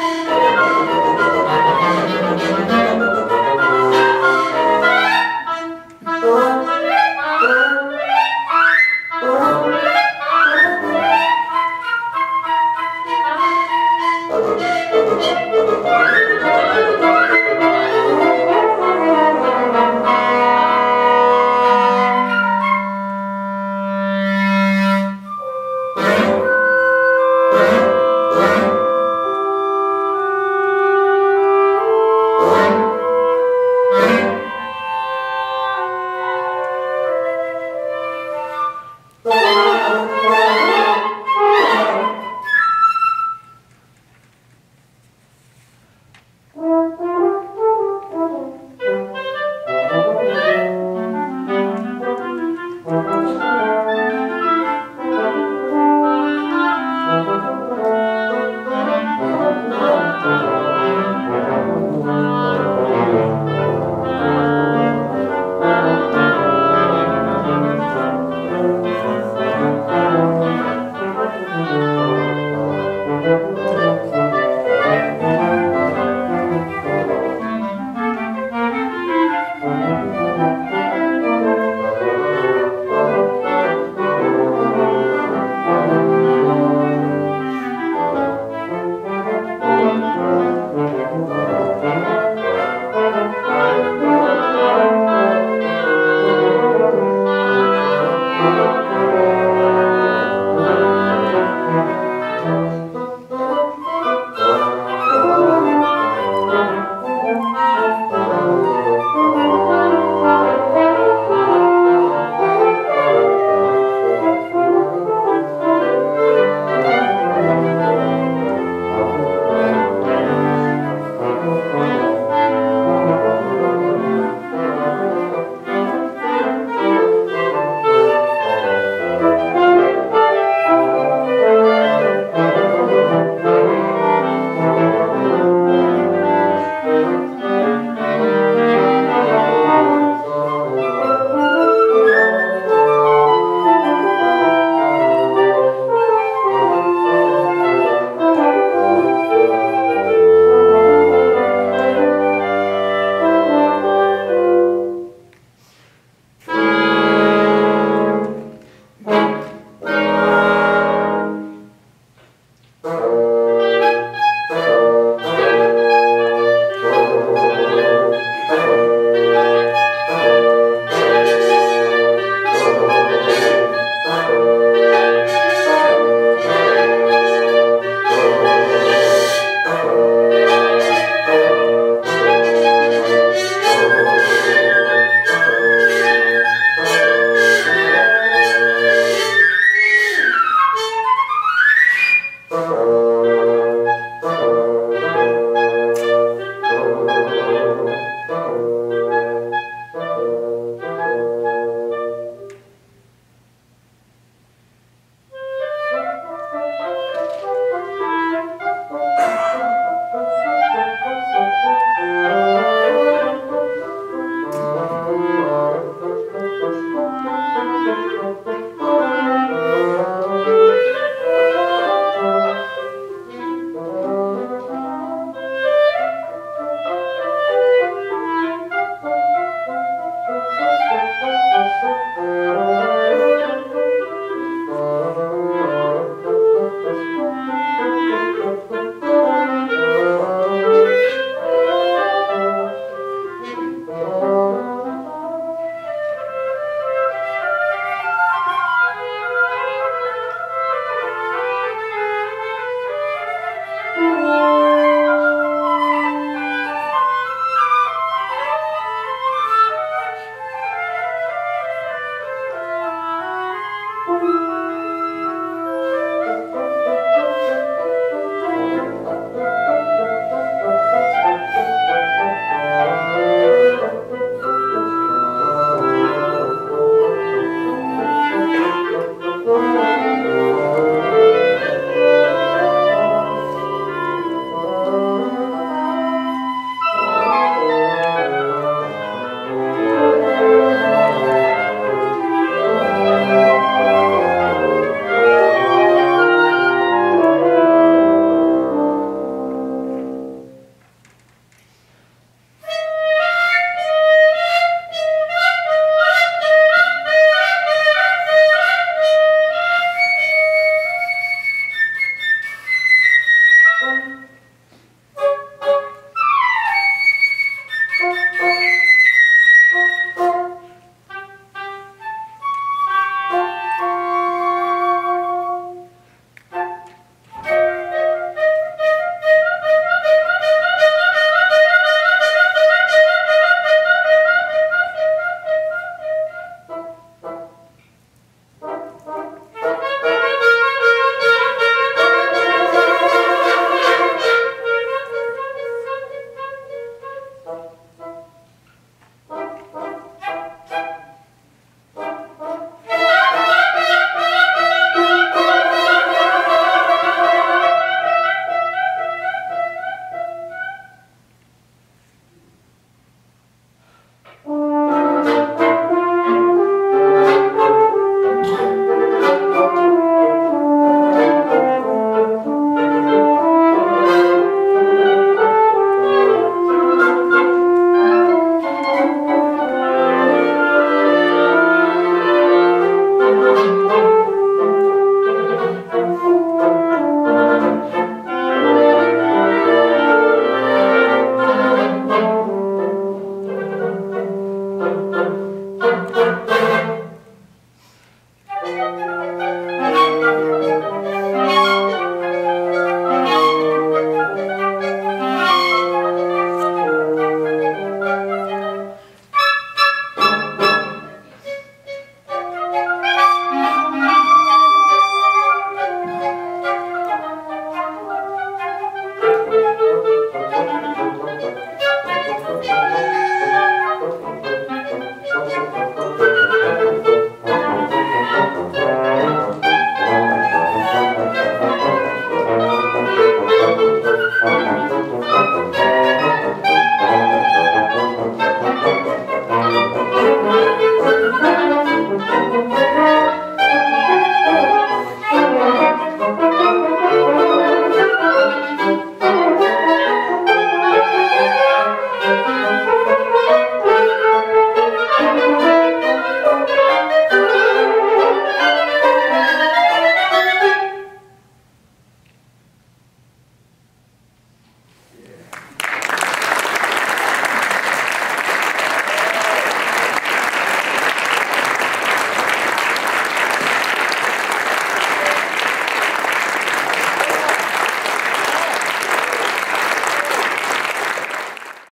Música